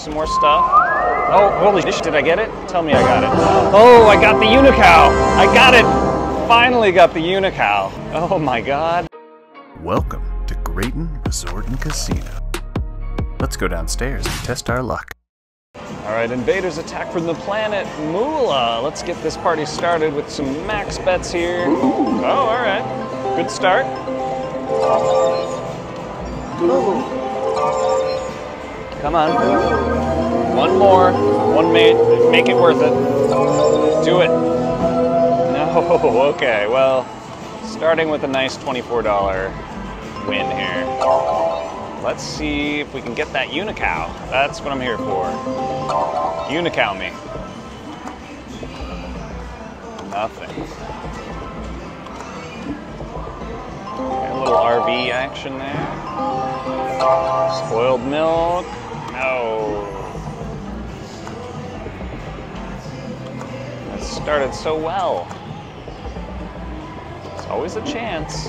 some more stuff. Oh, holy shit, did I get it? Tell me I got it. Oh, I got the Unicow! I got it! Finally got the Unicow. Oh my god. Welcome to Graton Resort and Casino. Let's go downstairs and test our luck. All right, invaders attack from the planet Moolah. Let's get this party started with some max bets here. Oh, all right. Good start. Come on. One more. One mate. Make it worth it. Do it. No, okay. Well, starting with a nice $24 win here. Let's see if we can get that Unicow. That's what I'm here for. Unicow me. Nothing. Okay, a little RV action there. Spoiled milk. No. That started so well. It's always a chance.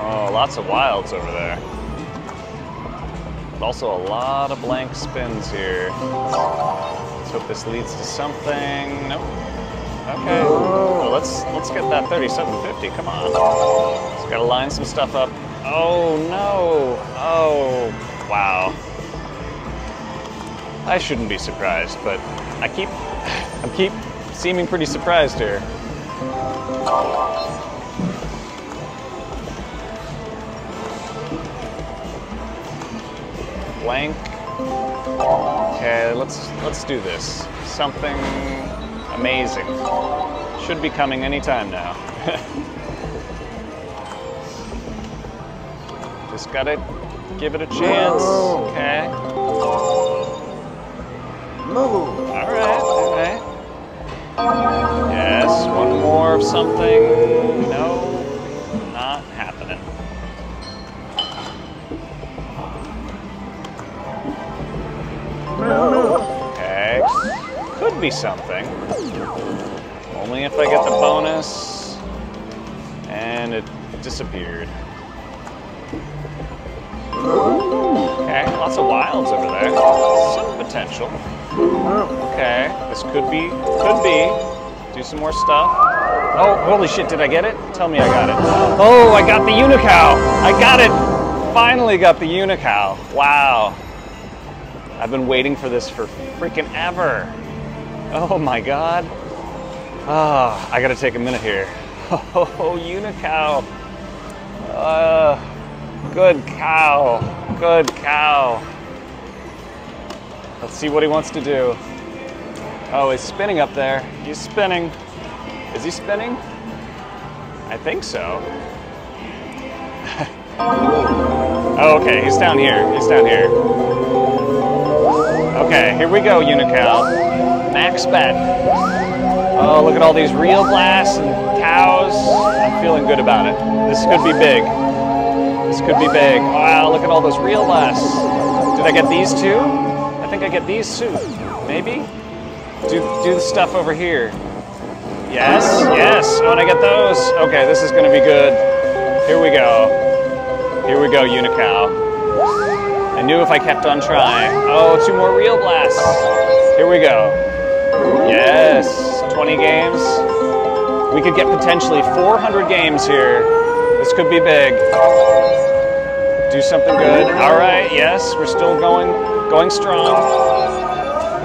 Oh, lots of wilds over there. Also a lot of blank spins here. Let's hope this leads to something. Nope. Okay. Well, let's let's get that 3750. Come on. Just gotta line some stuff up. Oh no. Oh wow. I shouldn't be surprised, but I keep I keep seeming pretty surprised here. Blank. Okay, let's let's do this. Something amazing. Should be coming anytime now. Just gotta give it a chance. Okay. Move. All right, all right. Yes, one more of something. No, not happening. Okay, could be something. Only if I get the bonus. And it disappeared. Okay, lots of wilds over there. Some potential. Okay, this could be, could be. Do some more stuff. Oh, holy shit, did I get it? Tell me I got it. Oh, I got the Unicow! I got it! Finally got the Unicow. Wow. I've been waiting for this for freaking ever. Oh my god. Ah, I gotta take a minute here. Oh, Unicow. Uh, good cow. Good cow. Let's see what he wants to do. Oh, he's spinning up there. He's spinning. Is he spinning? I think so. oh, okay, he's down here. He's down here. Okay, here we go, Unicow. Max bet. Oh, look at all these real blasts and cows. I'm feeling good about it. This could be big. This could be big. Wow, look at all those real blasts. Did I get these two? I think I get these two. Maybe? Do, do the stuff over here. Yes, yes. Oh, and I get those. Okay, this is gonna be good. Here we go. Here we go, Unicow. I knew if I kept on trying. Oh, two more real blasts. Here we go. Yes, 20 games. We could get potentially 400 games here. This could be big. Do something good. All right, yes, we're still going, going strong.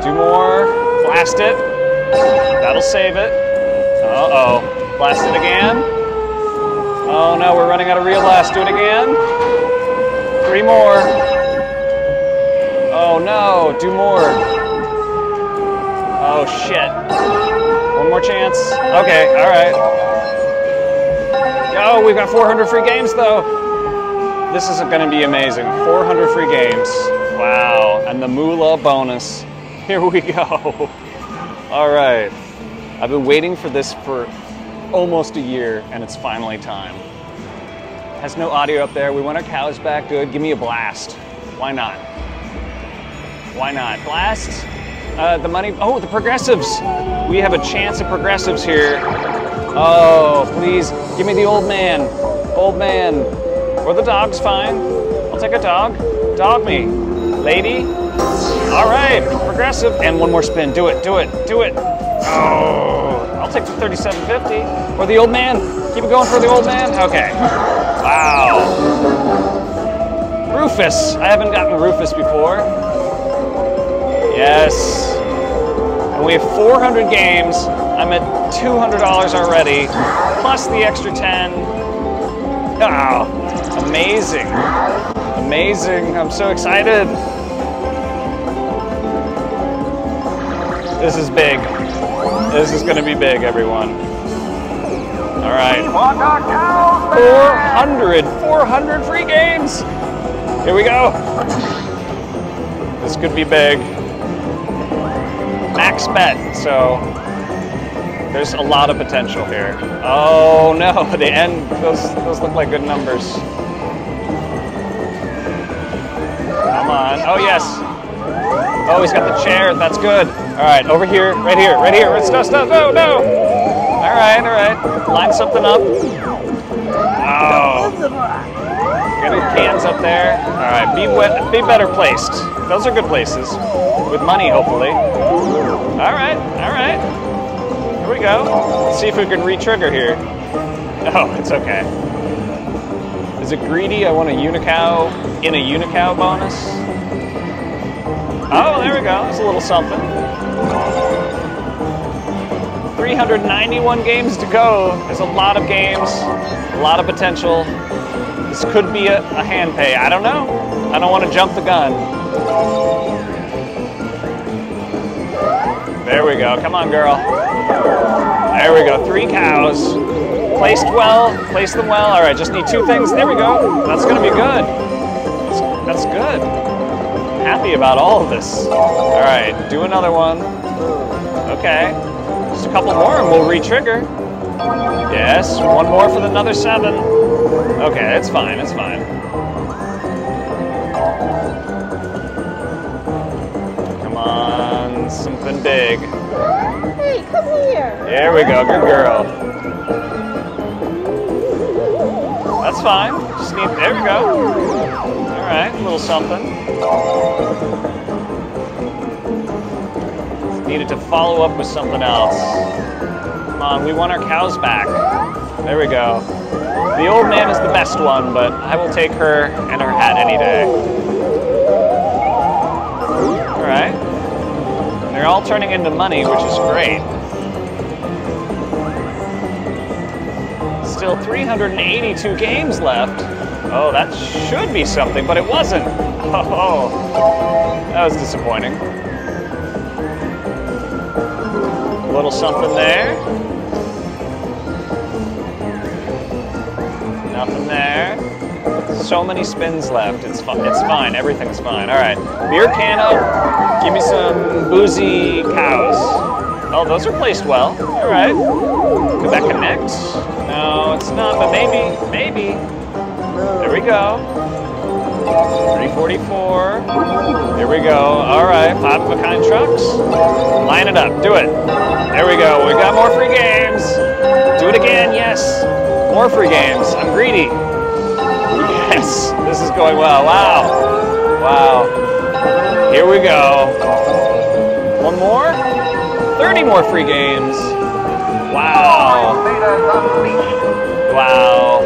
Do more. Blast it. That'll save it. Uh-oh. Blast it again. Oh no, we're running out of real blast. Do it again. Three more. Oh no, do more. Oh shit. One more chance. Okay, all right. Yo, we've got 400 free games though. This is gonna be amazing. 400 free games. Wow, and the Moolah bonus. Here we go. All right. I've been waiting for this for almost a year and it's finally time. Has no audio up there. We want our cows back good. Give me a blast. Why not? Why not? Blast. Uh, the money. Oh, the progressives. We have a chance of progressives here. Oh, please give me the old man. Old man. Or the dog's fine. I'll take a dog. Dog me. Lady. All right, progressive. And one more spin. Do it, do it, do it. Oh, I'll take the 3750. Or the old man. Keep it going for the old man. Okay. Wow. Rufus. I haven't gotten Rufus before. Yes. And we have 400 games. I'm at $200 already, plus the extra 10. Wow. Amazing. Amazing. I'm so excited. This is big. This is going to be big, everyone. All right. 400. 400 free games. Here we go. This could be big. Max bet, so there's a lot of potential here. Oh no, the end, those, those look like good numbers. Oh yes. Oh, he's got the chair, that's good. All right, over here, right here, right here. It's no, no, no, no. All right, all right. Line something up. Oh. Getting cans up there. All right, be wet, be better placed. Those are good places. With money, hopefully. All right, all right. Here we go. Let's see if we can re-trigger here. Oh, it's okay. Is it greedy? I want a Unicow in a Unicow bonus. Oh, there we go. There's a little something. 391 games to go. There's a lot of games, a lot of potential. This could be a, a hand pay. I don't know. I don't want to jump the gun. There we go. Come on, girl. There we go. Three cows. Placed well. Placed them well. All right, just need two things. There we go. That's going to be good. That's, that's good. Happy about all of this. All right, do another one. Okay. Just a couple more and we'll re-trigger. Yes, one more for another seven. Okay, it's fine, it's fine. Come on, something big. Hey, come here. There we go, good girl. That's fine. Just need, there we go. All right, a little something. Needed to follow up with something else. Come on, we want our cows back. There we go. The old man is the best one, but I will take her and her hat any day. All right. They're all turning into money, which is great. Still 382 games left. Oh, that should be something, but it wasn't. Oh, that was disappointing. A little something there. Nothing there. So many spins left. It's fine. It's fine. Everything's fine. All right. Beer can up. Give me some boozy cows. Oh, those are placed well. All right. Could that connect? No, it's not, but maybe, maybe. There we go. 344. Here we go. All right, a kind trucks. Line it up. Do it. There we go. We got more free games. Do it again. Yes. More free games. I'm greedy. Yes. This is going well. Wow. Wow. Here we go. One more. 30 more free games. Wow. Wow.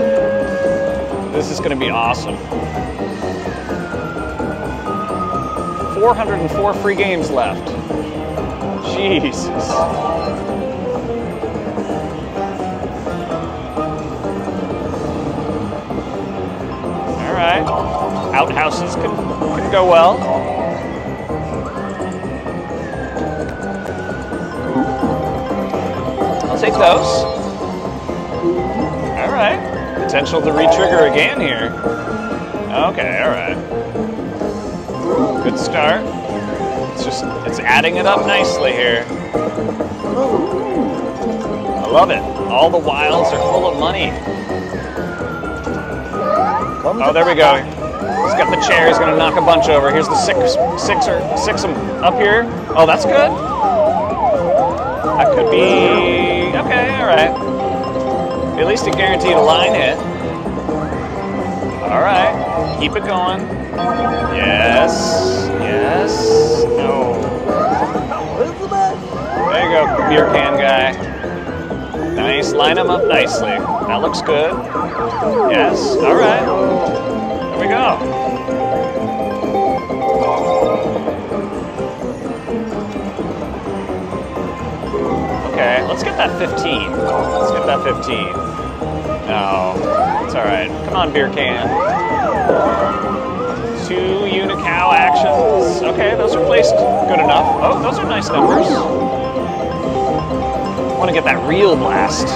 This is going to be awesome. 404 free games left. Jesus. All right. Outhouses can, can go well. I'll take those. All right. Potential to re-trigger again here. Okay, all right. Start. It's just, it's adding it up nicely here. I love it. All the wilds are full of money. Oh, there we go. He's got the chair. He's going to knock a bunch over. Here's the six, six or six up here. Oh, that's good. That could be okay. All right. At least it guaranteed a line hit. All right. Keep it going. Yes. Yes. No. There you go, beer can guy. Nice. Line them up nicely. That looks good. Yes. All right. There we go. Okay, let's get that 15. Let's get that 15. No, it's all right. Come on, beer can. Two Unicow actions. Okay, those are placed good enough. Oh, those are nice numbers. Want to get that real blast.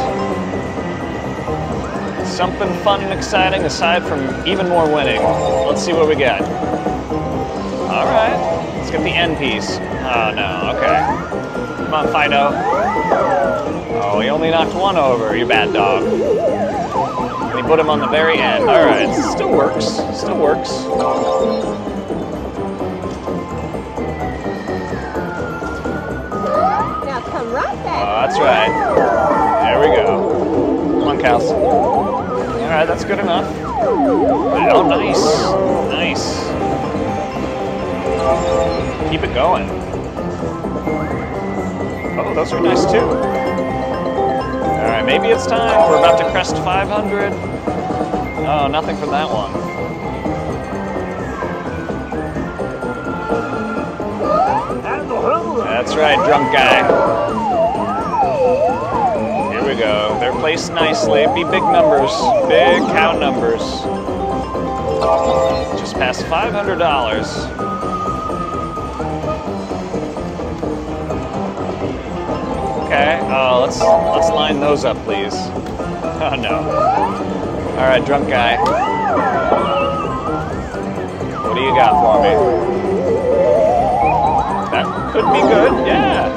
Something fun and exciting aside from even more winning. Let's see what we got. All right, let's get the end piece. Oh no, okay. Come on, Fido. Oh, he only knocked one over, you bad dog. And put him on the very end. All right, still works, still works. Now come right back. Oh, back. that's right. There we go. Come on, cows. All right, that's good enough. Oh, nice, nice. Keep it going. Oh, those are nice too. Maybe it's time. We're about to crest 500. Oh, nothing from that one. That's right, drunk guy. Here we go. They're placed nicely. Be big numbers. Big cow numbers. Just past $500. Okay. Oh, let's let's line those up, please. Oh no. All right, drunk guy. What do you got for me? That could be good. Yeah.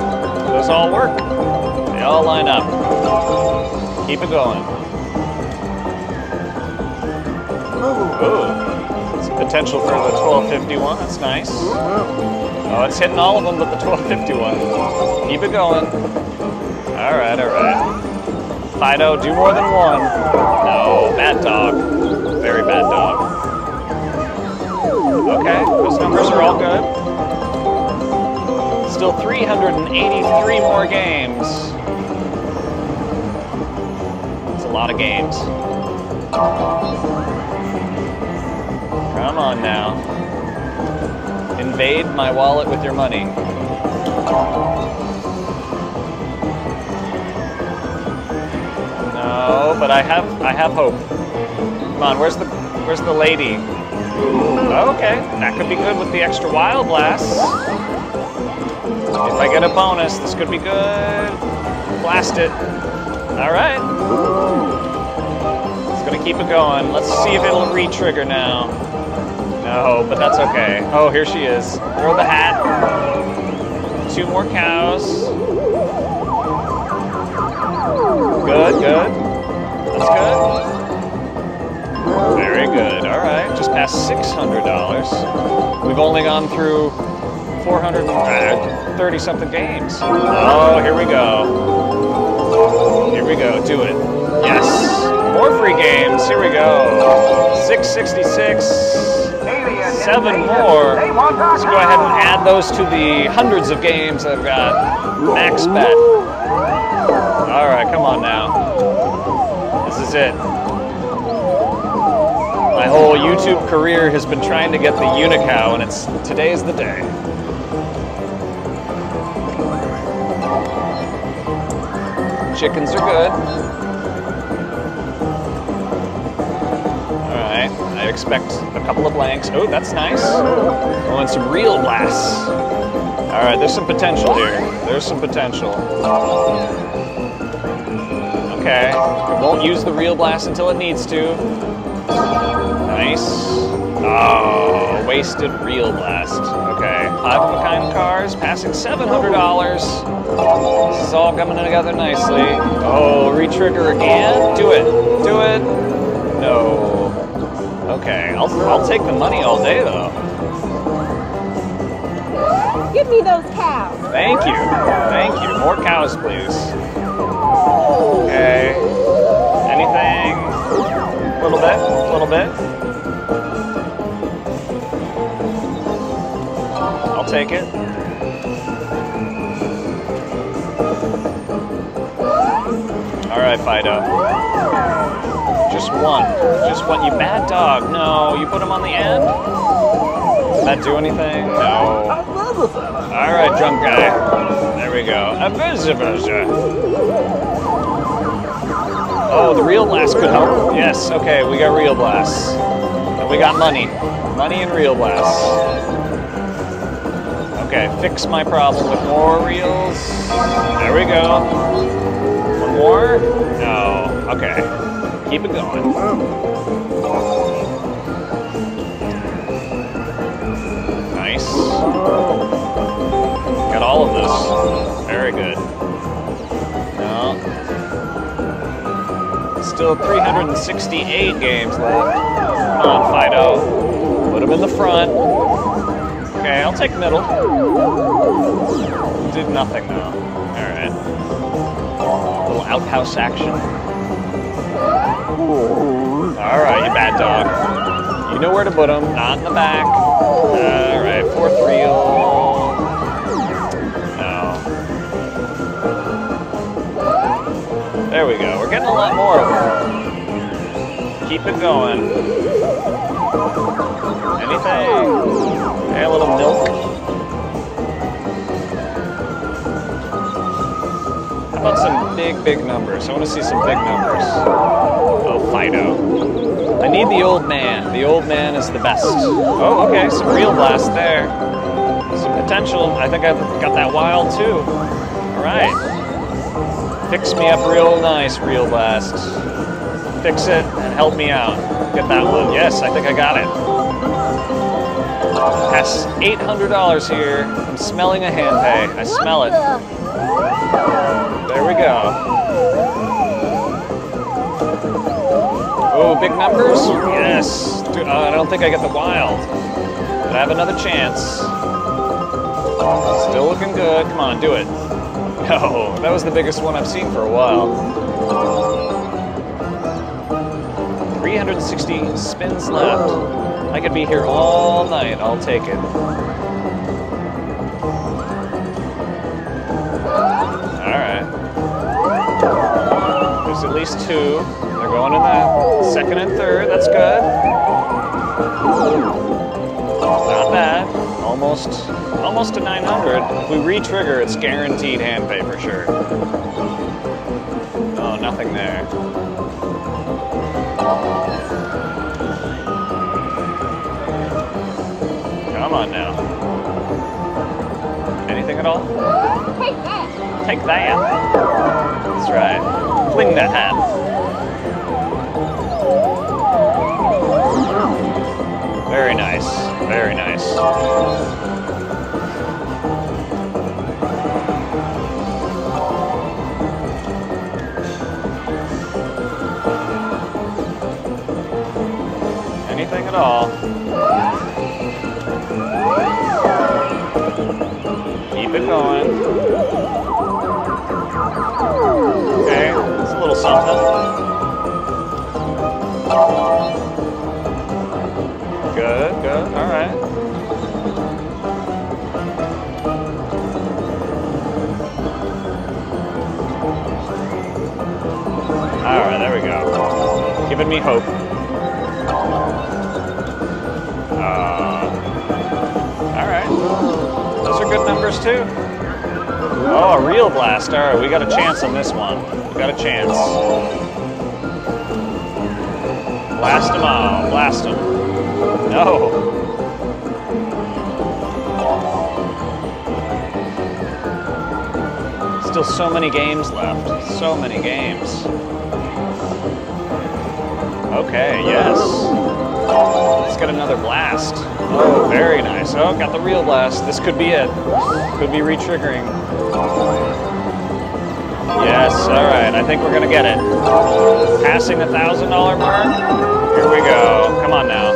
Those all work. They all line up. Keep it going. Ooh. Some potential for the 1251. That's nice. Oh, it's hitting all of them but the 1251. Keep it going. All right, all right. Fido, do more than one. No, bad dog. Very bad dog. Okay, those numbers are all good. Still 383 more games. It's a lot of games. Come on now. Invade my wallet with your money. No, but I have I have hope. Come on, where's the where's the lady? Okay, that could be good with the extra wild blasts. If I get a bonus, this could be good. Blast it. All right. It's gonna keep it going. Let's see if it'll re-trigger now. No, but that's okay. Oh, here she is. Throw the hat. Two more cows. Good, good. That's good. Very good. All right, just past six hundred dollars. We've only gone through four hundred thirty something games. Oh, here we go. Here we go. Do it. Yes. More free games. Here we go. Six sixty six. Seven more. Let's go ahead and add those to the hundreds of games I've got. Max bet. All right, come on now. It. My whole YouTube career has been trying to get the Unicow, and it's today's the day. Chickens are good. All right, I expect a couple of blanks. Oh, that's nice. Oh, and some real blasts. All right, there's some potential here. There's some potential. Okay, it won't use the real blast until it needs to. Nice. Oh, wasted real blast. Okay, five of a kind cars, passing $700. This is all coming together nicely. Oh, re-trigger again? Do it. Do it. No. Okay, I'll, I'll take the money all day though. Give me those cows. Thank you. Thank you. More cows, please. Okay. Anything? A little bit, a little bit. I'll take it. Alright, Fido. Just one. Just one. You bad dog. No, you put him on the end? Does that do anything? No. Alright, drunk guy. There we go. A visitor. Oh, the real blast could help. Yes, okay, we got real blasts. And we got money. Money and real blasts. Okay, fix my problem with more reels. There we go. One more? No. Okay. Keep it going. Nice. Got all of this. Very good. Still 368 games left. Come on, Fido. Put him in the front. Okay, I'll take middle. Did nothing though. Alright. Little outhouse action. Alright, you bad dog. You know where to put him, not in the back. Alright, fourth reel. Oh. Lot more of them. Keep it going. Anything? Hey, a little milk. How about some big, big numbers? I want to see some big numbers. Oh, Fido. I need the old man. The old man is the best. Oh, okay, some real blast there. Some potential. I think I've got that wild too. All right. Fix me up real nice, real blast. Fix it and help me out. Get that one. Yes, I think I got it. That's $800 here. I'm smelling a hand pay. I smell it. There we go. Oh, big numbers? Yes. Dude, uh, I don't think I get the wild. But I have another chance. Still looking good. Come on, do it. No, that was the biggest one I've seen for a while. 360 spins left. I could be here all night. I'll take it. All right. There's at least two. They're going in the second and third. That's good. Not bad. Almost, almost to 900. If we re-trigger, it's guaranteed hand pay for sure. Oh, nothing there. Come on now. Anything at all? Take that. Take that. That's right. Fling that hat. Very nice. Very nice. Anything at all. Keep it going. Okay, it's a little something. Me hope. Uh, all right. Those are good numbers too. Oh, a real blast. All right, we got a chance on this one. We got a chance. Blast them all. Blast them. No. Still so many games left. So many games. Okay, yes. Let's get another blast. Oh, very nice. Oh, got the real blast. This could be it. Could be re-triggering. Yes, all right. I think we're gonna get it. Passing the thousand dollar mark. Here we go. Come on now.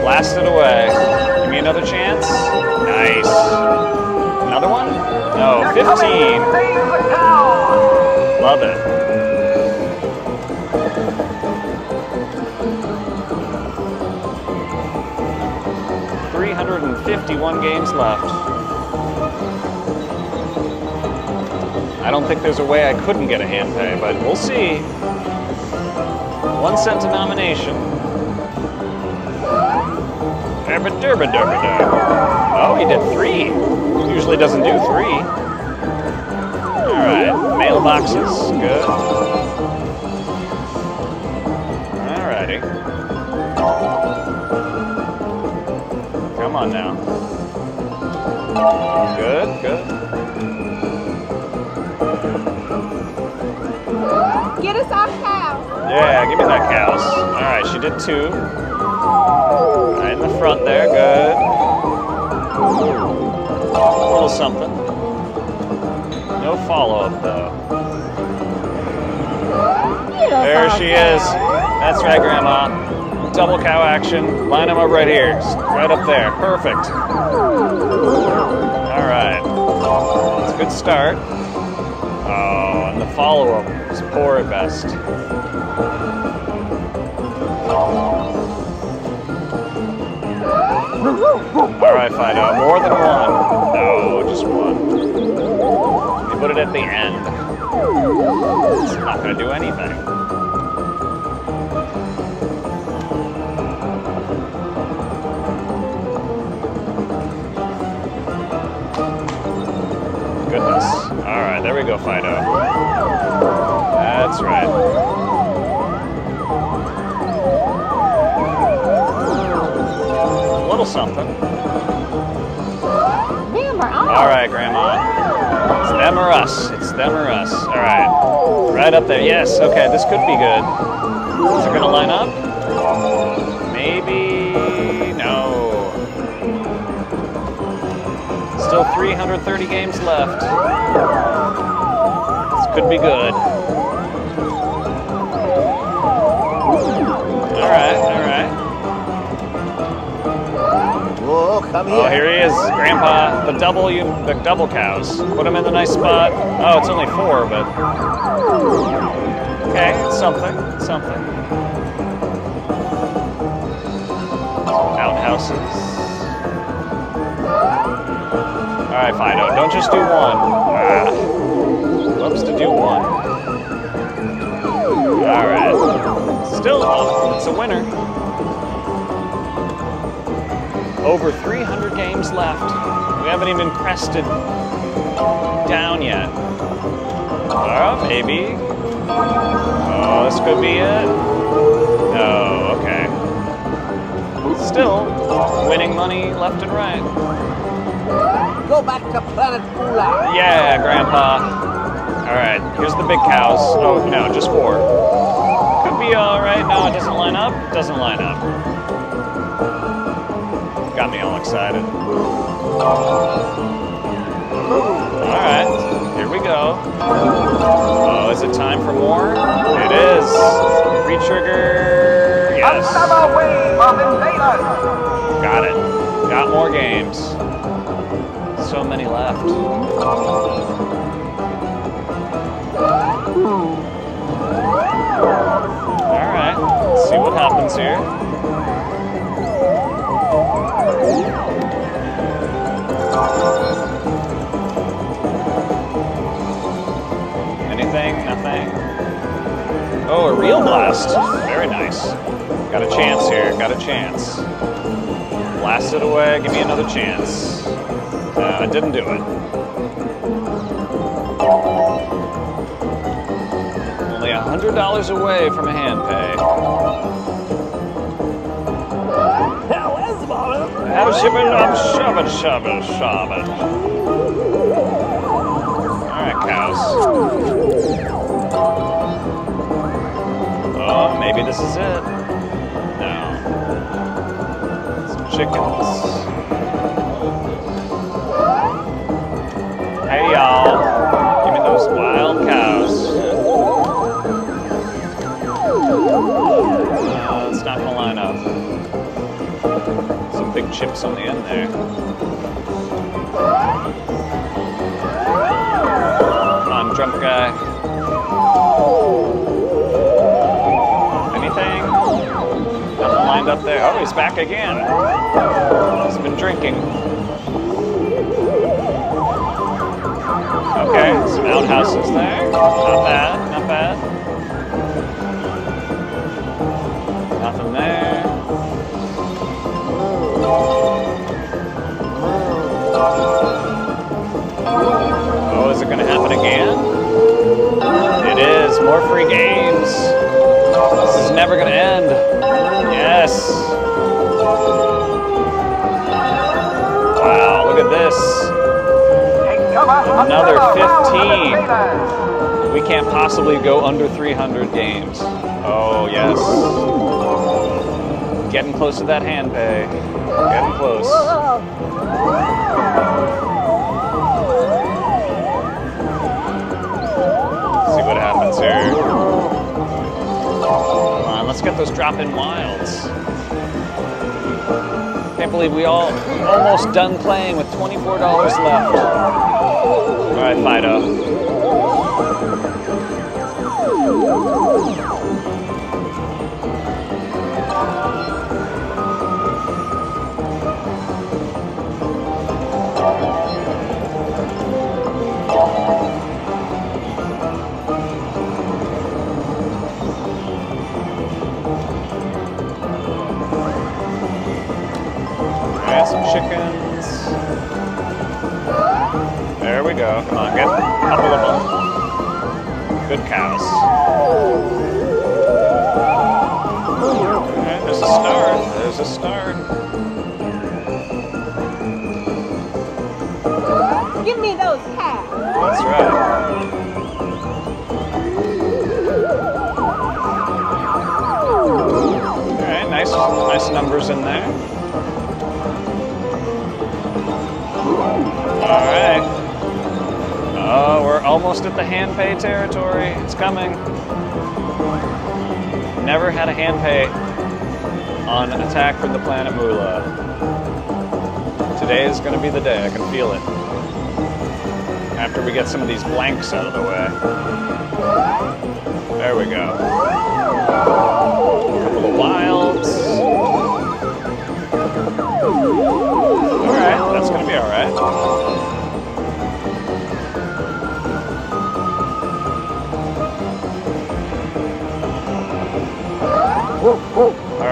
Blast it away. Give me another chance. Nice. Another one? No, 15. Love it. 351 games left. I don't think there's a way I couldn't get a hand pay, but we'll see. One cent denomination. Oh, he did three. Usually doesn't do three. All right, mailboxes, good. On now. Good, good. Get us off cow. Yeah, give me that cows. All right, she did two. Right in the front there, good. A little something. No follow-up though. There she is. That's right, Grandma. Double cow action. Line them up right here. Right up there. Perfect. All right. That's a good start. Oh, and the follow-up is poor at best. All right, Fido. More than one. No, just one. You put it at the end. It's not going to do anything. We go, Fido. That's right. A little something. All right, Grandma. It's them or us. It's them or us. All right. Right up there. Yes. Okay, this could be good. Is it going to line up? Maybe. No. Still 330 games left. Could be good. All right. All right. Oh, come here. Oh, here. he is, Grandpa. The double you, the double cows. Put him in the nice spot. Oh, it's only four, but okay, it's something, it's something. Outhouses. All right, Fido. Don't just do one. Ah, loves to do one. All right. Still, oh, it's a winner. Over 300 games left. We haven't even crested down yet. Oh, maybe. Oh, this could be it. No, okay. Still, winning money left and right. Go back to planet. Yeah, Grandpa. All right, here's the big cows. Oh, no, just four. Could be all right. No, it doesn't line up. Doesn't line up. Got me all excited. All right, here we go. Oh, is it time for more? It is. Re-trigger. Yes. Another wave of invaders. Got it. Got more games. So many left. Happens here. Anything? Nothing? Oh, a real blast. Very nice. Got a chance here. Got a chance. Blast it away. Give me another chance. Uh, I didn't do it. Only a hundred dollars away from a hand pay. Shipping, I'm shoving, shoving, shoving. All right, cows. Oh, maybe this is it. No. Some chickens. Chips on the end there. Come on, drunk guy. Anything? Nothing lined up there. Oh, he's back again. He's been drinking. Okay, some outhouses there. Not bad, not bad. Again? It is. More free games. This is never gonna end. Yes. Wow, look at this. Another 15. We can't possibly go under 300 games. Oh, yes. Getting close to that hand pay. Getting close. Happens oh. here. Come on, let's get those drop-in wilds. Can't believe we all almost done playing with $24 left. All right, Fido. We go. Come on, get a couple of them. Good cows. Right, there's a start. There's a start. Give me those cows. That's right. All right, nice, nice numbers in there. All right. Oh, we're almost at the hand pay territory. It's coming. Never had a hand pay on Attack from the Planet Moolah. Today is going to be the day. I can feel it. After we get some of these blanks out of the way. There we go. couple of wilds. Alright, that's gonna be alright.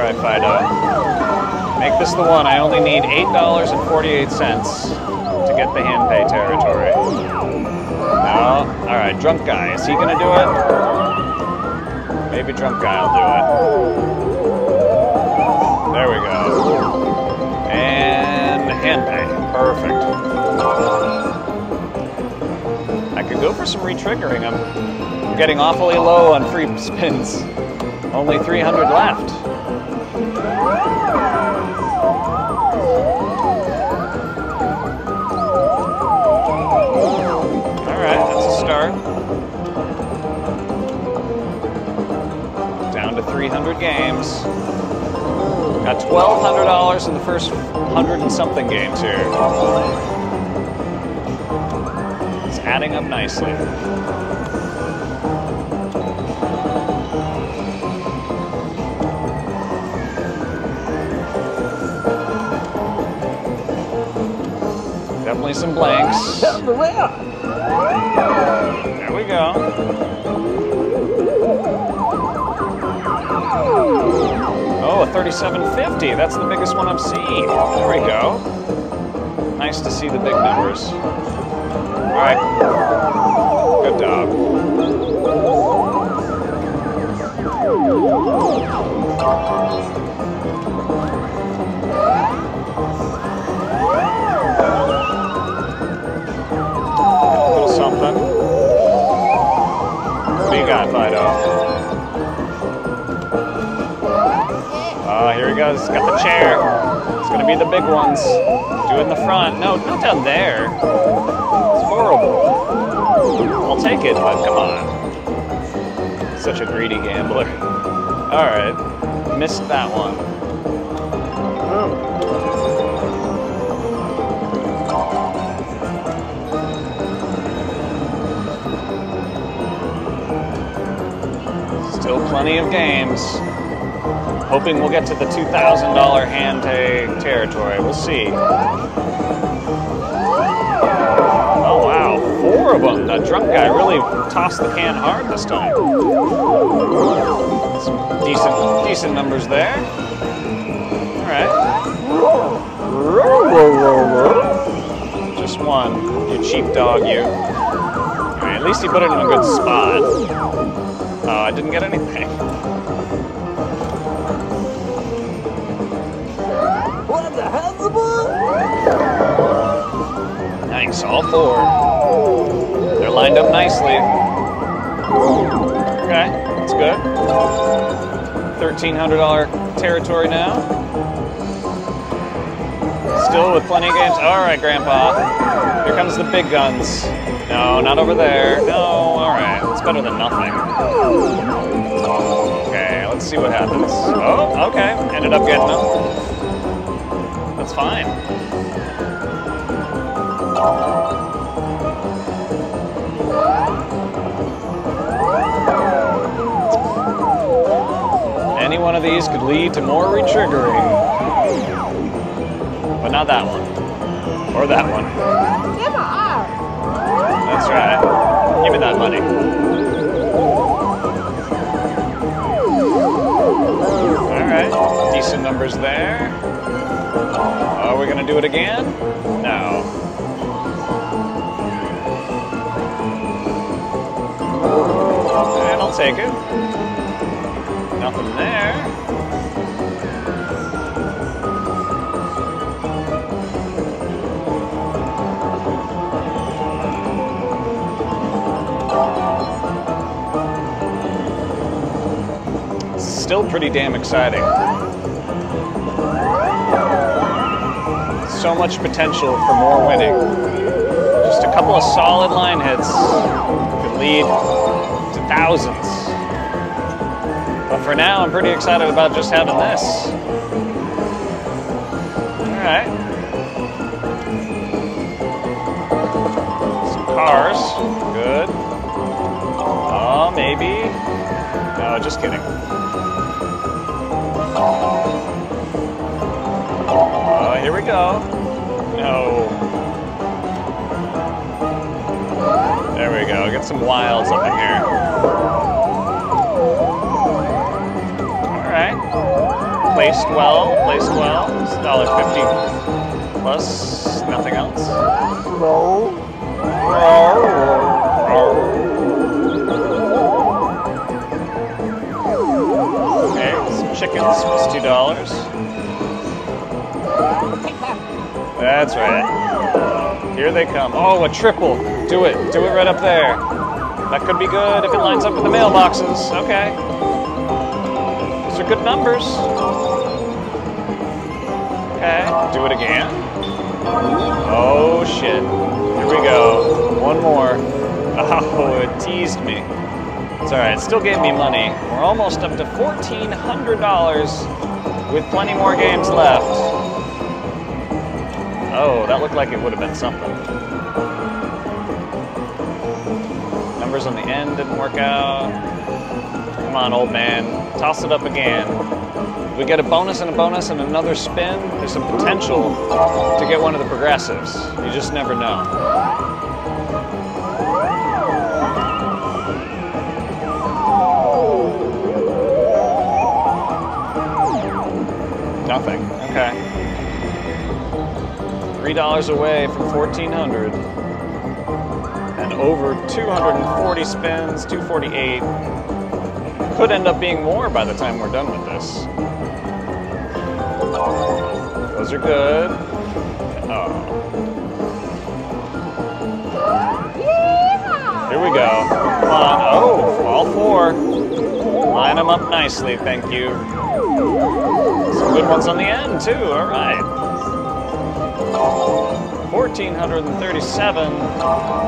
Alright, Fido. Make this the one. I only need $8.48 to get the hand pay territory. No? Alright, drunk guy. Is he gonna do it? Maybe drunk guy will do it. There we go. And hand pay. Perfect. I could go for some retriggering. I'm getting awfully low on free spins. Only 300 left. 100 games. Got $1,200 in the first 100 and something games here. It's adding up nicely. Definitely some blanks. There we go. Oh, a 3750. That's the biggest one I've seen. There we go. Nice to see the big numbers. All right. Good dog. Got the chair. It's gonna be the big ones. Do it in the front. No, not down there. It's horrible. I'll take it, but come on. Such a greedy gambler. All right, missed that one. Still plenty of games. Hoping we'll get to the $2,000 hand tag territory. We'll see. Oh wow, four of them. That drunk guy really tossed the can hard this time. Some decent, decent numbers there. All right. Just one, you cheap dog, you. All right, at least he put it in a good spot. Oh, I didn't get anything. Nice, all four. They're lined up nicely. Okay, that's good. $1,300 territory now. Still with plenty of games. All right, Grandpa. Here comes the big guns. No, not over there. No, all right. It's better than nothing. Okay, let's see what happens. Oh, okay. Ended up getting them. That's fine. Any one of these could lead to more retriggering. But not that one. Or that one. That's right. Give me that money. Alright. Decent numbers there. Oh, Are we gonna do it again? Take it. Nothing there. Still pretty damn exciting. So much potential for more winning. Just a couple of solid line hits could lead thousands. But for now, I'm pretty excited about just having this. All right. Some cars. Good. Oh, maybe. No, just kidding. Oh, here we go. No. There we go. Get some wilds up in here. Placed well. Placed well. It's $1.50 plus nothing else. No. Okay, some chickens was two dollars. That's right. Here they come. Oh, a triple. Do it. Do it right up there. That could be good if it lines up with the mailboxes. Okay. Good numbers. Okay. Do it again. Oh, shit. Here we go. One more. Oh, it teased me. It's all right. It still gave me money. We're almost up to $1,400 with plenty more games left. Oh, that looked like it would have been something. Numbers on the end didn't work out. Come on, old man. Toss it up again. We get a bonus and a bonus and another spin, there's some potential to get one of the progressives. You just never know. Nothing. Okay. Three dollars away from fourteen hundred, and over 240 spins, 248. Could end up being more by the time we're done with this. Those are good. Oh, here we go. Come on. Oh, all four. Line them up nicely, thank you. Some good ones on the end too. All right. 1,437.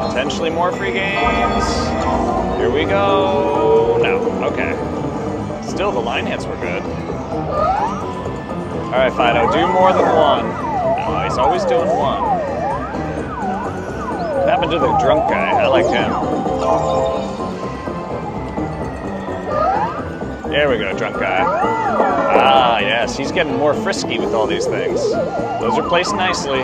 Potentially more free games. Here we go. No. Okay. Still, the line hits were good. All right, Fido, do more than one. He's always doing one. What happened to the drunk guy? I liked him. There we go, drunk guy. Ah, yes, he's getting more frisky with all these things. Those are placed nicely.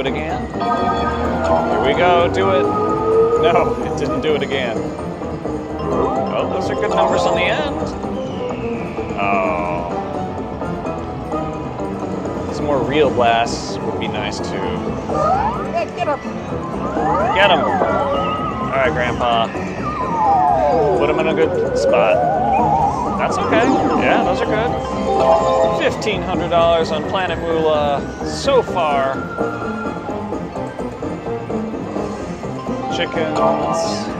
Do it again. Here we go, do it. No, it didn't do it again. Oh, those are good numbers on the end. Oh. Some more reel blasts would be nice too. Yeah, get him! Get him. All right, Grandpa. Put him in a good spot. That's okay. Yeah, those are good. $1,500 on Planet Moolah so far. Chickens.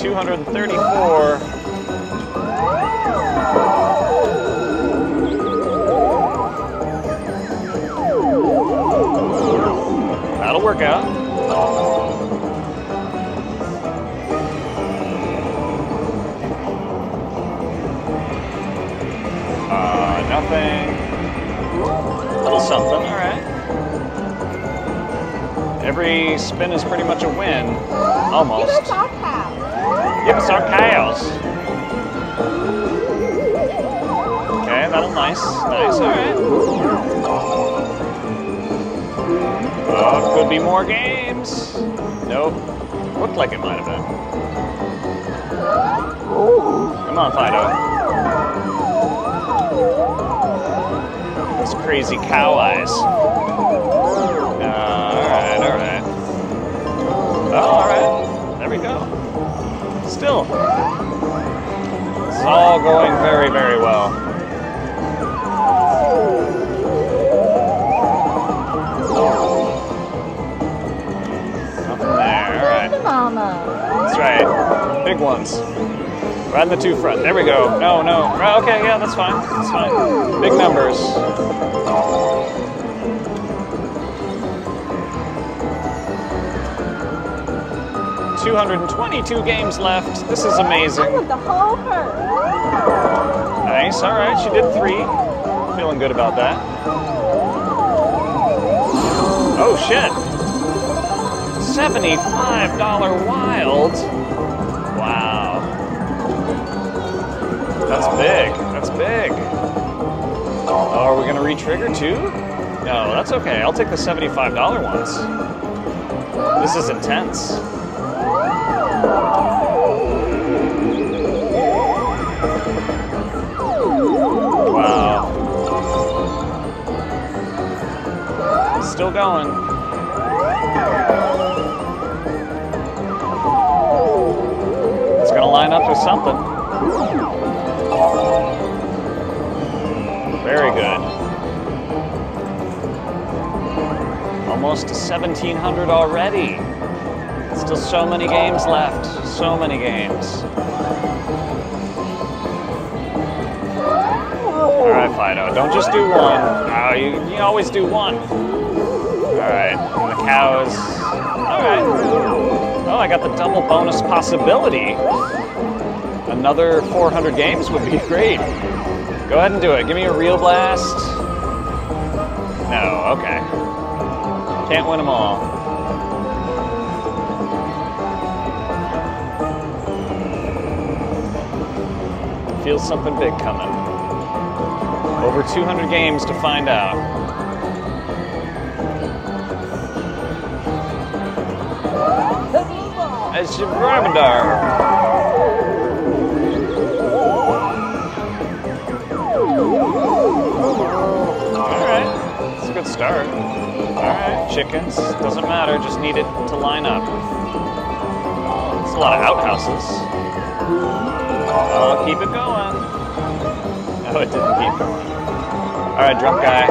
234. That'll work out. Uh, nothing. A Little something. Every spin is pretty much a win, Give almost. us our cow. Give us our cows. Okay, that'll nice, nice, all right. Oh, could be more games. Nope. Looked like it might have been. Come on, Fido. Those crazy cow eyes. Uh, all right, all right. Oh, all right. There we go. Still. This is all going very, very well. There. All right. Mama. That's right. Big ones. Right in the two front. There we go. No, no. Right, okay, yeah, that's fine. That's fine. Big numbers. Two hundred and twenty-two games left. This is amazing. want the whole herd. Nice. All right, she did three. Feeling good about that. Oh shit! Seventy-five dollar wild. Wow. That's big. That's big. Oh, are we gonna re-trigger too? No, that's okay. I'll take the seventy-five dollar ones. This is intense. Going. It's gonna line up with something. Very good. Almost to 1700 already. Still so many games left. So many games. All right, Fido. Don't just do one. Oh, you, you always do one. All right. And the cows. All right. Oh, I got the double bonus possibility. Another 400 games would be great. Go ahead and do it. Give me a reel blast. No. Okay. Can't win them all. Feel something big coming. Over 200 games to find out. It's. A good start. Alright, chickens, doesn't matter, just need it to line up. It's a lot of outhouses. Oh, keep it going. No, it didn't keep going. All right, drunk guy.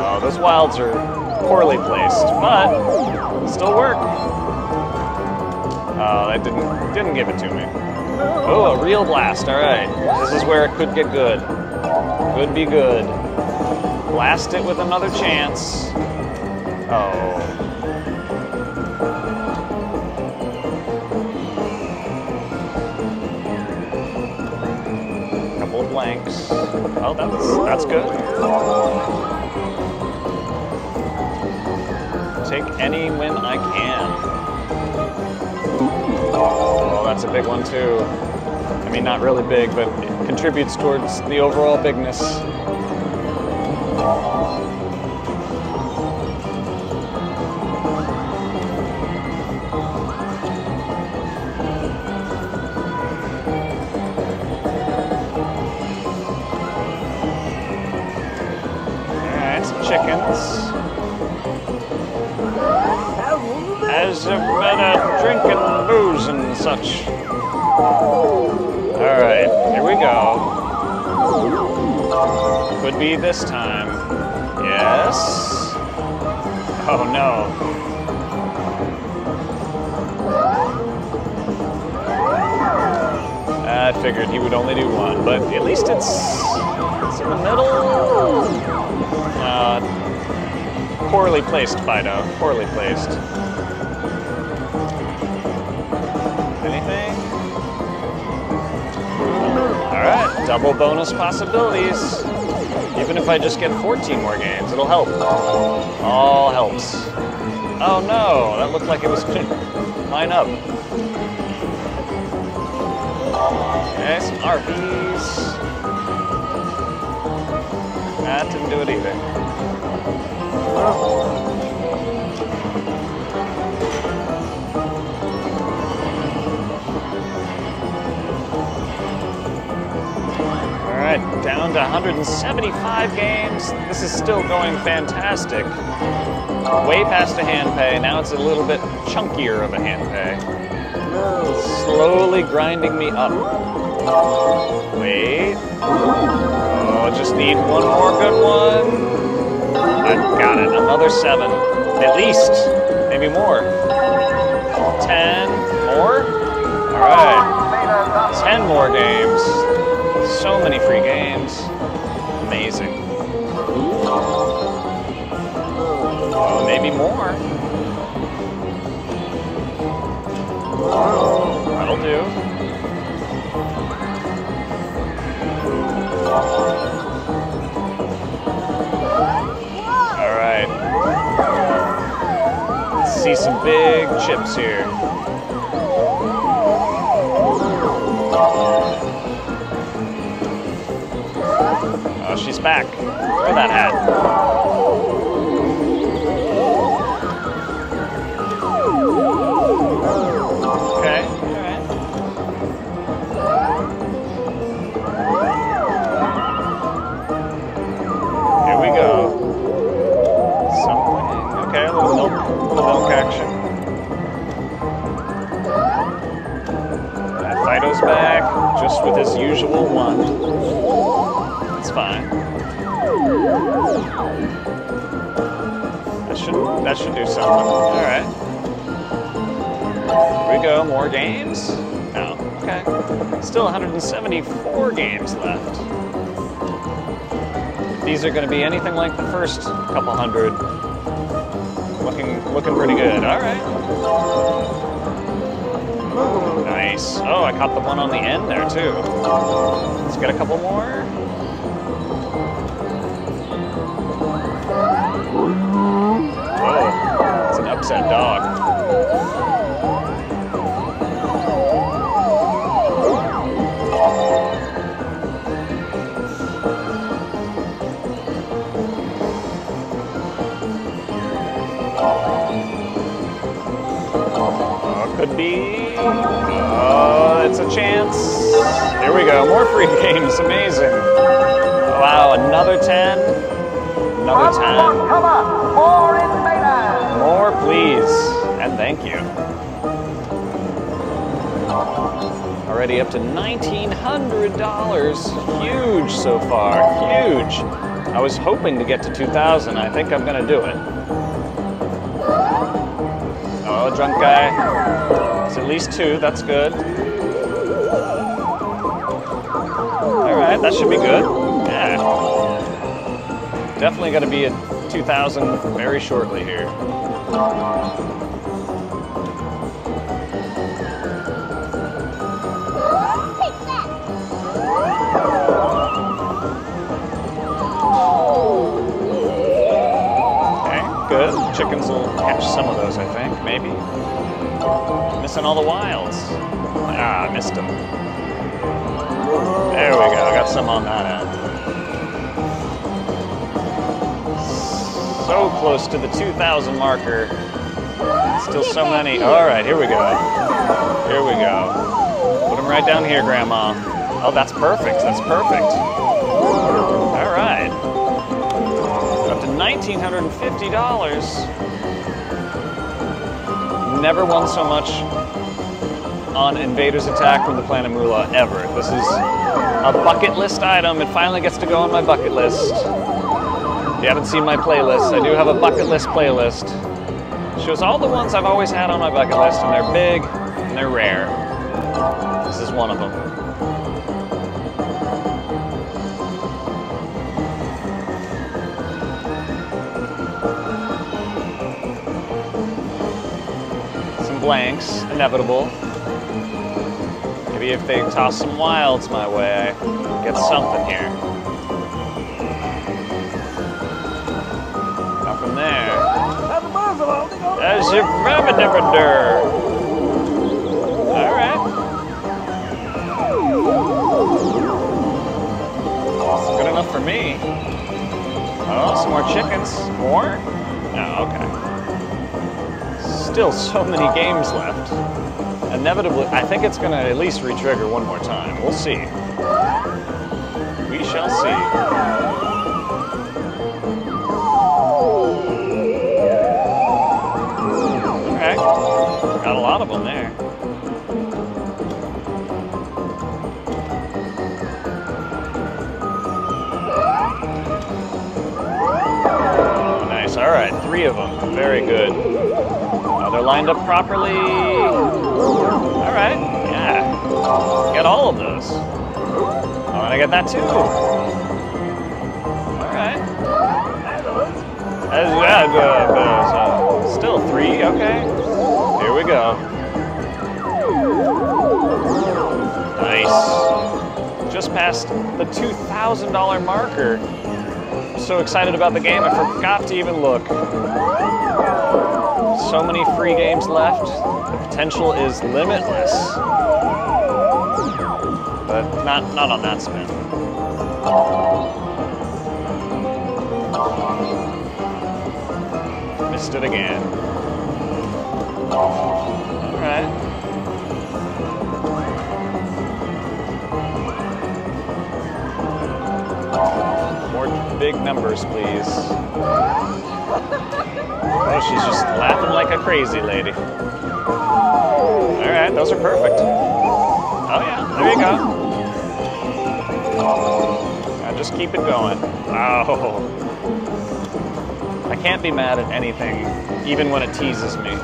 Oh, those wilds are poorly placed, but still work. Oh, that didn't didn't give it to me. Oh, a reel blast. All right, this is where it could get good. Could be good. Blast it with another chance. Oh. Blanks. Oh, that's that's good. Take any win I can. Oh, that's a big one too. I mean, not really big, but it contributes towards the overall bigness. This time. Yes. Oh no. I figured he would only do one, but at least it's, it's in the middle. Uh, poorly placed, Fido. Poorly placed. Anything? Alright, double bonus possibilities. Even if I just get 14 more games, it'll help. All helps. Oh no, that looked like it was going line up. Okay, some RPs. That didn't do it either. To 175 games. This is still going fantastic. Way past a hand pay. Now it's a little bit chunkier of a hand pay. Slowly grinding me up. Wait. Oh, just need one more good one. I've got it. Another seven. At least. Maybe more. Ten more? All right. Ten more games. So many free games. Amazing. Oh, maybe more. That'll do. All right. Let's see some big chips here. She's back. Throw that hat. Okay. Here we go. Okay, a little little action. Fido's back, just with his usual one. Fine. That should that should do something. All right. Here we go. More games. No. Okay. Still 174 games left. These are going to be anything like the first couple hundred. Looking looking pretty good. All right. Nice. Oh, I caught the one on the end there too. Let's get a couple more. Upset dog. Oh, could be. Oh, it's a chance. Here we go. More free games. Amazing. Wow, another 10. Another 10. Please. And thank you. Already up to $1,900. Huge so far. Huge. I was hoping to get to 2,000. I think I'm going to do it. Oh, drunk guy. It's at least two. That's good. All right, that should be good. Yeah. Definitely going to be at 2,000 very shortly here. Good. chickens will catch some of those, I think, maybe. Missing all the wilds. Ah, I missed them. There we go, I got some on that end. So close to the 2,000 marker. Still so many. All right, here we go. Here we go. Put them right down here, Grandma. Oh, that's perfect. That's perfect. All right. Up to $1,950. Never won so much on Invaders Attack from the Planet Moolah ever. This is a bucket list item. It finally gets to go on my bucket list. If you haven't seen my playlist, I do have a bucket list playlist. Shows all the ones I've always had on my bucket list, and they're big and they're rare. This is one of them. Some blanks, inevitable. Maybe if they toss some wilds my way, I get something here. There's your rabbit-dibber-dur. All right. Good enough for me. Oh, some more chickens. More? No, okay. Still so many games left. Inevitably, I think it's to at least re-trigger one more time. We'll see. We shall see. Three of them. Very good. Now they're lined up properly. All right. Yeah. Get all of those. Oh, and I get that too. All right. Still three, okay. Here we go. Nice. Just past the $2,000 marker. So excited about the game, I forgot to even look. So many free games left. The potential is limitless. But not, not on that spin. Missed it again. All big numbers, please. Oh, she's just laughing like a crazy lady. All right, those are perfect. Oh yeah, there you go. Now just keep it going. Wow. I can't be mad at anything, even when it teases me.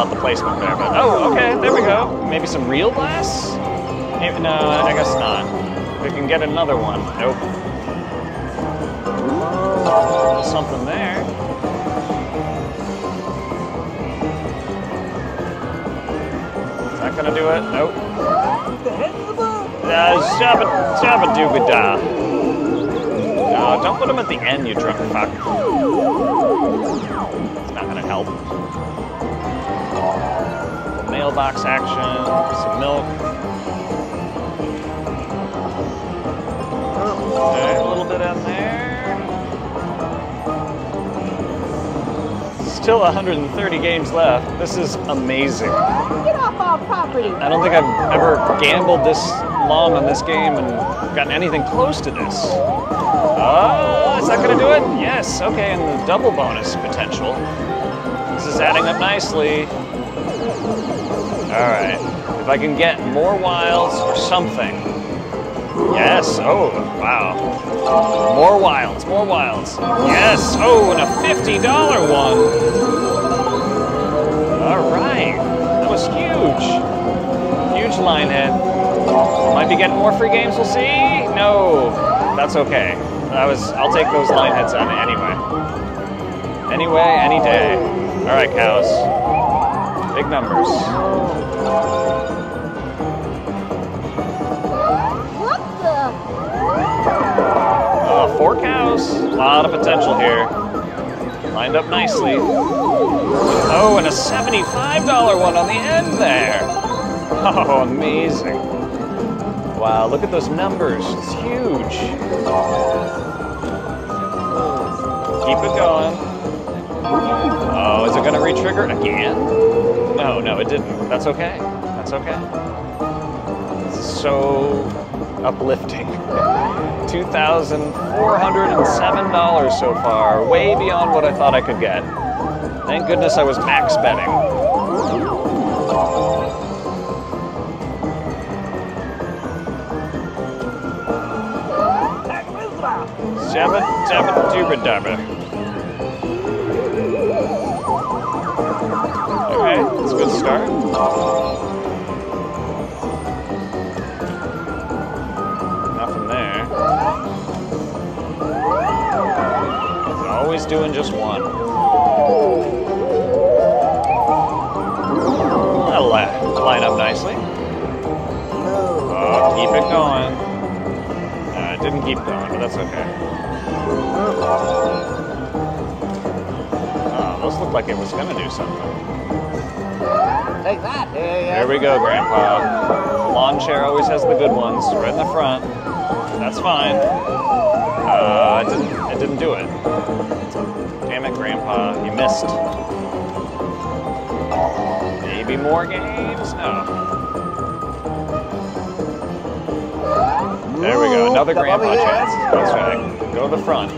About the placement there, but oh, okay, there we go. Maybe some real glass? No, I guess not. We can get another one. Nope. Something there. Is that gonna do it? Nope. Uh, shabba, shabba dooba da. No, don't put them at the end, you drunk fuck. It's not gonna help. Mailbox action, some milk. Okay, a little bit in there. Still 130 games left. This is amazing. Get off our property. I don't think I've ever gambled this long on this game and gotten anything close to this. Oh, is that gonna do it? Yes, okay, and the double bonus potential. This is adding up nicely. All right, if I can get more wilds or something. Yes, oh, wow. More wilds, more wilds. Yes, oh, and a $50 one. All right, that was huge. Huge line hit. Might be getting more free games, we'll see. No, that's okay. That was, I'll take those line hits on anyway. Anyway, any day. All right, cows. Big numbers. Uh, four cows. A lot of potential here. Lined up nicely. Oh, and a $75 one on the end there. Oh, amazing. Wow, look at those numbers. It's huge. Keep it going. Oh, is it going to re-trigger again? No, no, it didn't. That's okay. That's okay. So uplifting. $2,407 so far, way beyond what I thought I could get. Thank goodness I was max betting. Jabba jabba start. Nothing there. Always doing just one. That'll line up nicely. Oh, keep it going. Uh, it didn't keep going, but that's okay. Oh, those look like it was gonna do something. Take that. There we go, Grandpa. Lawn chair always has the good ones, right in the front. That's fine. Uh, it didn't, it didn't do it. Damn it, Grandpa, you missed. Maybe more games? No. There we go, another Grandpa chance. That's right. Go to the front.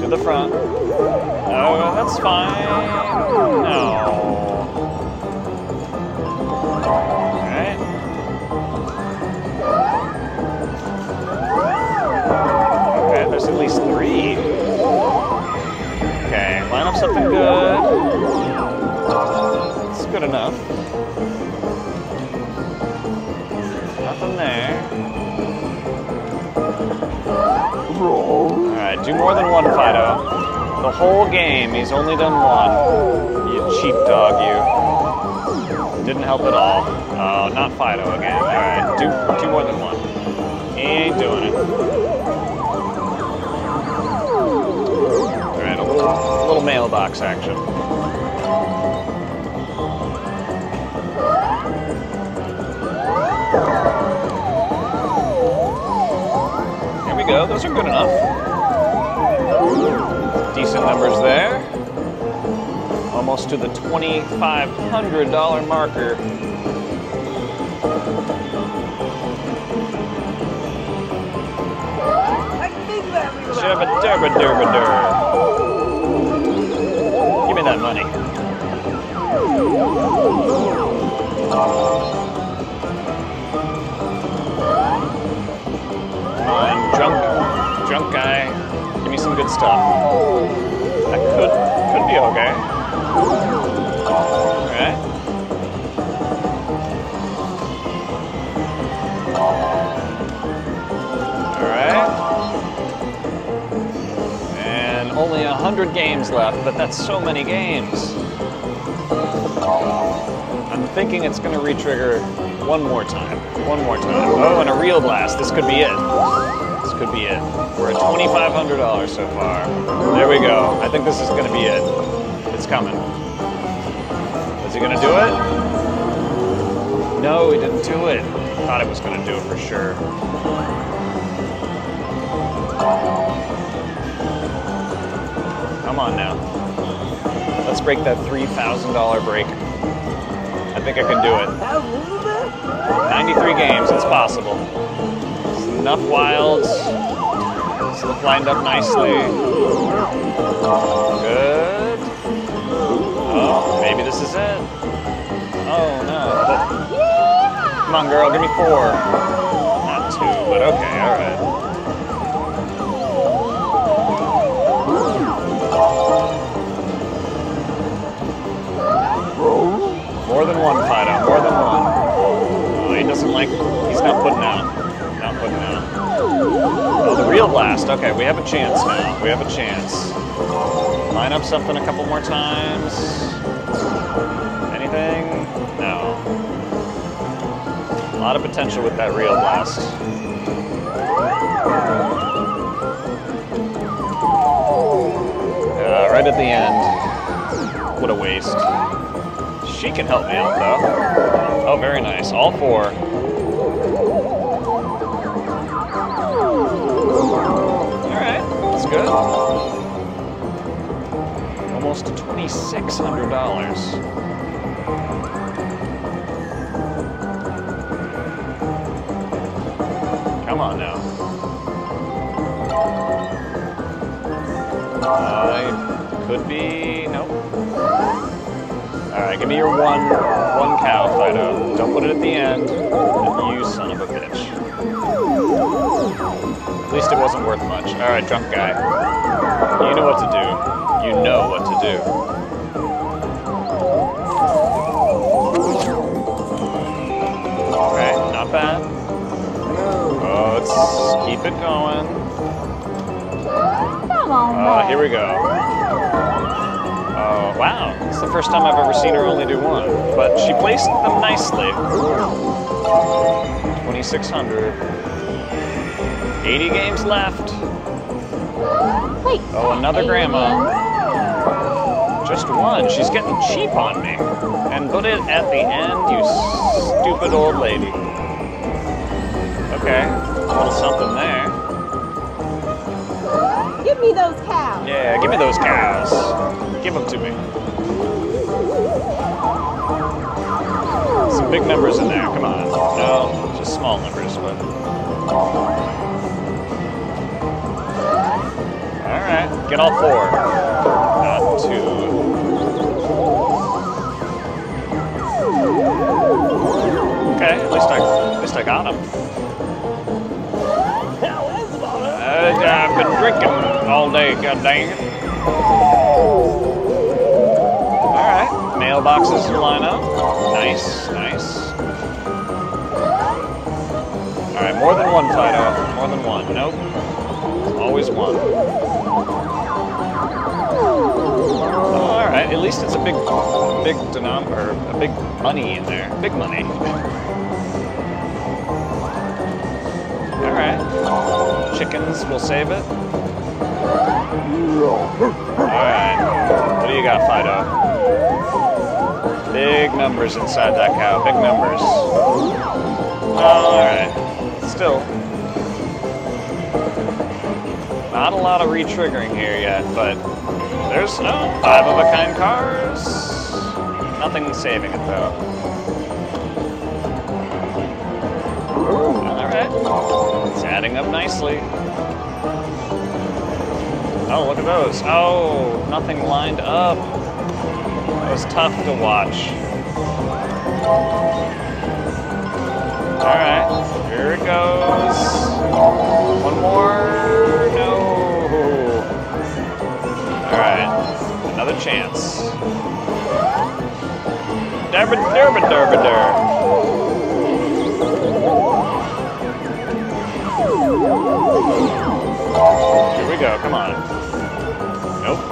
To the front. Oh, that's fine. No. At least three. Okay, line up something good. It's good enough. Nothing there. Alright, do more than one, Fido. The whole game, he's only done one. You cheap dog, you. Didn't help at all. Oh, not Fido again. Alright, do, do more than one. He ain't doing it. Mailbox action. Here we go, those are good enough. Decent numbers there. Almost to the $2,500 marker. Shabba dabba dabba dur. Give me that money. Come on, drunk, drunk guy. Give me some good stuff. That could could be okay. Alright. 100 games left, but that's so many games. I'm thinking it's going to re-trigger one more time. One more time. Oh, and a reel blast. This could be it. This could be it. We're at $2,500 so far. There we go. I think this is going to be it. It's coming. Is he going to do it? No, he didn't do it. Thought it was going to do it for sure. Come on now. Let's break that $3,000 break. I think I can do it. 93 games, it's possible. Enough wilds. It's lined up nicely. Good. Oh, maybe this is it. Oh no. Come on, girl, give me four. Not two, but okay, alright. Like. He's not putting out. Not putting out. Oh, the reel blast. Okay, we have a chance now. We have a chance. Line up something a couple more times. Anything? No. A lot of potential with that reel blast. Uh, right at the end. What a waste. She can help me out though. Oh, very nice. All four. Good. Almost $2,600. Come on now. I could be. Nope. Alright, give me your one one cow, Fido. Don't put it at the end. Least it wasn't worth much. Alright, drunk guy. You know what to do. You know what to do. Alright, not bad. Oh, let's keep it going. Come on, Uh, here we go. Oh, wow. It's the first time I've ever seen her only do one. But she placed them nicely. 2,600. 80 games left. Wait. Oh, another grandma. Just one. She's getting cheap on me. And put it at the end, you stupid old lady. Okay. A little something there. Give me those cows. Yeah, give me those cows. Give them to me. Some big numbers in there. Come on. No, just small numbers, but. Get all four. Not two. Okay, at least I, at least I got him. Uh, I've been drinking all day, god dang it. Alright, mailboxes line up. Nice, nice. Alright, more than one, Fido. More than one. Nope. Always one. At least it's a big, big denom or a big money in there. Big money. Alright. Chickens, we'll save it. Alright. What do you got, Fido? Big numbers inside that cow. Big numbers. Alright. Still. Not a lot of re-triggering here yet, but there's no five of a kind cars. Nothing saving it though. Alright. It's adding up nicely. Oh, look at those. Oh, nothing lined up. That was tough to watch. Alright, here it goes. One more. Alright, another chance. Derba derba derba der. Here we go, come on. Nope.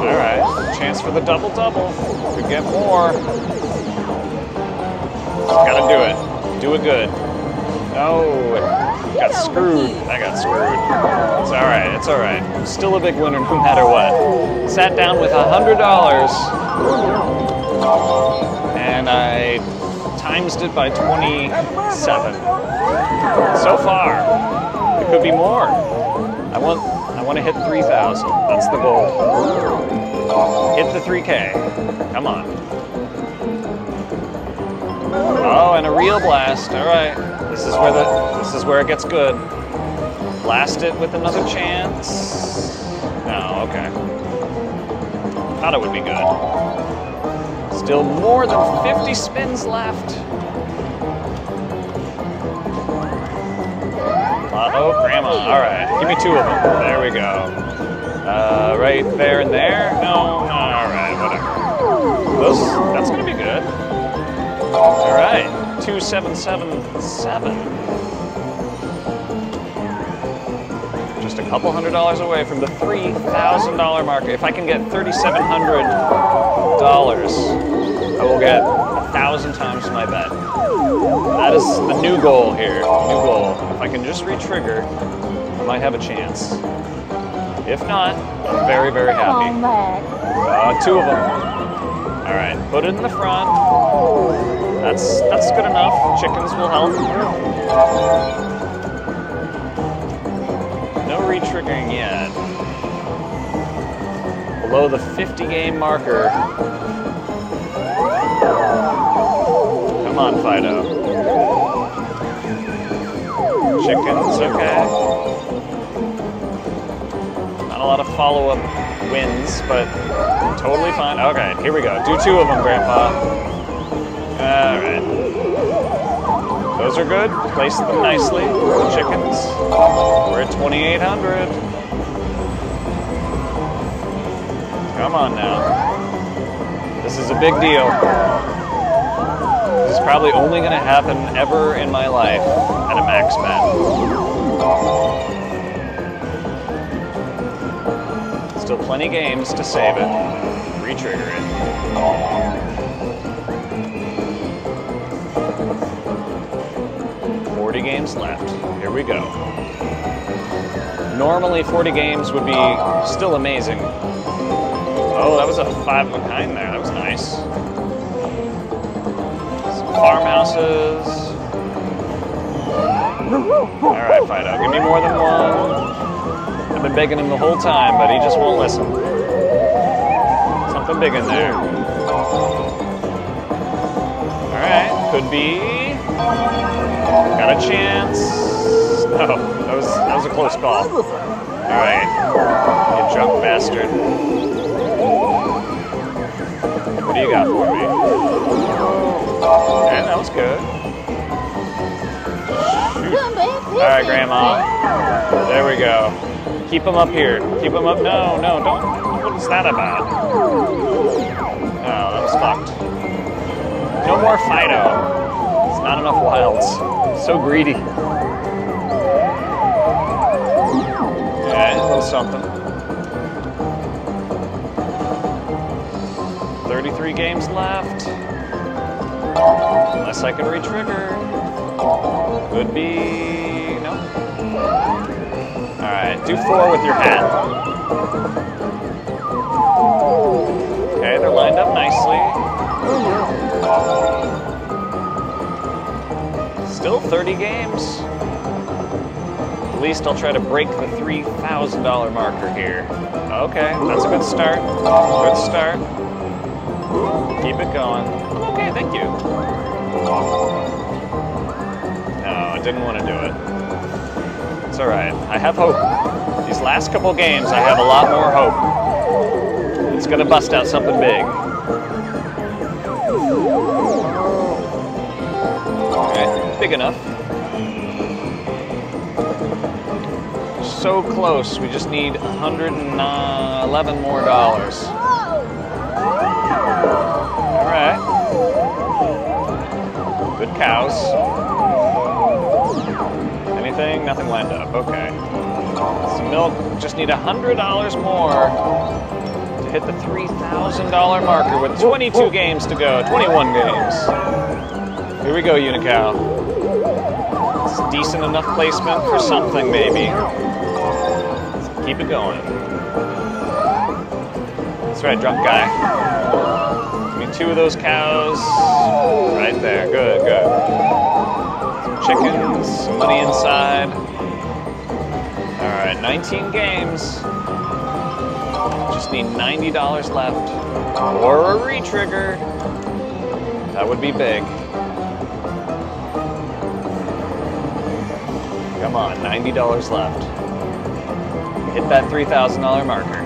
Alright, chance for the double-double. Could get more. Gotta do it. Do it good. No, got screwed. I got screwed. It's alright, it's alright. I'm Still a big winner no matter what. Sat down with a $100 and I times it by 27. So far, it could be more. I want I want to hit 3,000. That's the goal. Hit the 3K. Come on. Oh, and a reel blast. All right. This is where the this is where it gets good. Blast it with another chance. No, okay. Thought it would be good. Still more than 50 spins left. Oh, grandma. All right, give me two of them. There we go. Uh, right there and there. No, all right, whatever. Those, that's gonna be good. All right, two seven seven seven. Just a couple hundred dollars away from the three thousand dollar mark. If I can get thirty-seven hundred dollars, I will get a thousand times my bet. That is the new goal here. New goal. If I can just re-trigger, I might have a chance. If not, I'm very, very happy. Uh, two of them. All right, put it in the front. That's that's good enough. Chickens will help. No retriggering yet. Below the 50 game marker. Come on, Fido. Chickens, okay. Not a lot of follow-up wins, but totally fine. Okay, here we go. Do two of them, Grandpa. All right. Those are good. Place them nicely. The chickens. We're at 2,800. Come on now. This is a big deal. This is probably only going to happen ever in my life at a max bet. Still plenty games to save it. Retrigger it. Games left. Here we go. Normally 40 games would be still amazing. Oh, that was a five of a kind there. That was nice. Some farmhouses. All right, Fido, give me more than one. I've been begging him the whole time, but he just won't listen. Something big in there. All right, could be. Got a chance. No, that was that was a close call. All right, you drunk bastard. What do you got for me? And that was good. All right, Grandma. There we go. Keep them up here. Keep them up. No, no, don't. What is that about? Oh, that was fucked. No more Fido. It's not enough wilds. So greedy. Yeah, a little something. 33 games left. Unless I can retrigger. Could be. No. Alright, do four with your hat. Okay, they're lined up nicely. Oh, Still 30 games. At least I'll try to break the $3,000 marker here. Okay, that's a good start. Good start. Keep it going. Okay, thank you. No, I didn't want to do it. It's alright. I have hope. These last couple games, I have a lot more hope. It's gonna bust out something big. Big enough. So close, we just need 111 uh, more dollars. Alright. Good cows. Anything? Nothing lined up. Okay. Some milk. Just need $100 more to hit the $3,000 marker with 22 games to go. 21 games. Here we go, Unicow. It's decent enough placement for something, maybe. Let's keep it going. That's right, drunk guy. Give me two of those cows. Right there. Good, good. Some chickens, money inside. All right, 19 games. Just need $90 left. Or a retrigger. That would be big. Come on, $90 left. Hit that $3,000 marker.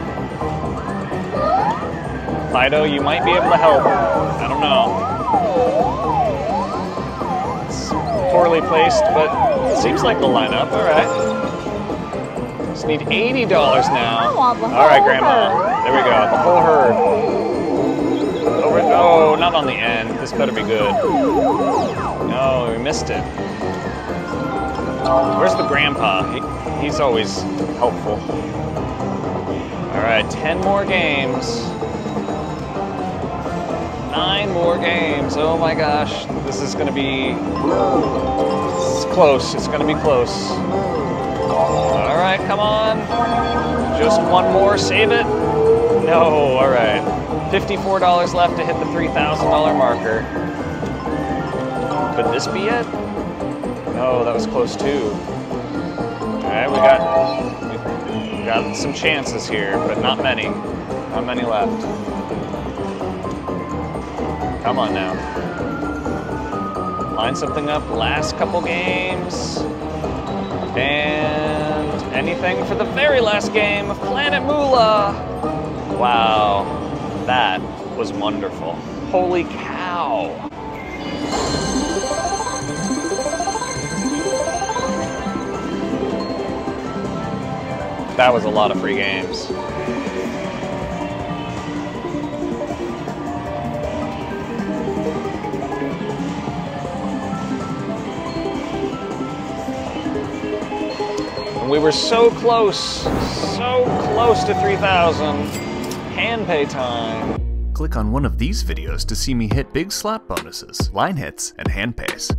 Fido, you might be able to help. I don't know. It's poorly placed, but it seems like the lineup. All right. Just need $80 now. I want the All right, Grandma. There we go. The whole herd. Over. Oh, not on the end. This better be good. No, we missed it. Where's the grandpa? He, he's always helpful. All right, 10 more games. Nine more games. Oh my gosh. This is to be it's close. It's to be close. All right, come on. Just one more, save it. No, all right. $54 left to hit the $3,000 marker. Could this be it? No, that was close too. All right, we got we got some chances here, but not many. Not many left. Come on now. Line something up last couple games. And anything for the very last game of Planet Moolah. Wow, that was wonderful. Holy cow. That was a lot of free games. And we were so close, so close to 3,000. Hand pay time. Click on one of these videos to see me hit big slot bonuses, line hits, and hand pays.